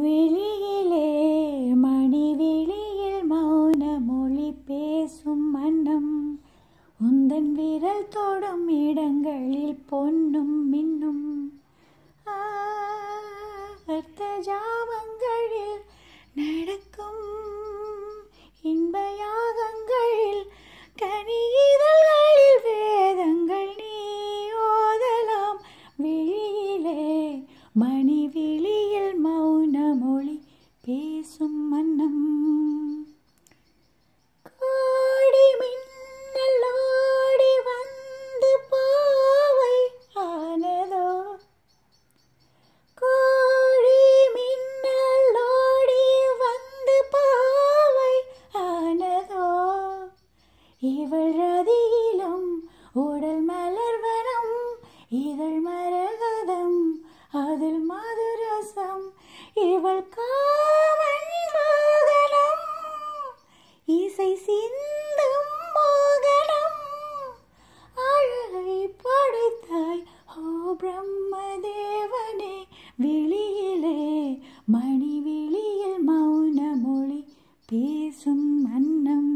வெளியிலே மணி வெளியில் மௌன மொழி பேசும் மன்னம் உந்தன் விரல் தொடும் இடங்களில் பொன்னும் மின்னும். பேசும் மன்னம் கோடி மின்னலோடி வந்து பாவை ஆனதோ? கோடி மின்னலோடி வந்து பாவை ஆனதோ? இவள் ரதியிலும் உடல் மலர்வனம் இதழ் மலர் பிரம்மதேவனே வெளியிலே மணி வெளியில் மௌன மொழி பேசும் அன்னம்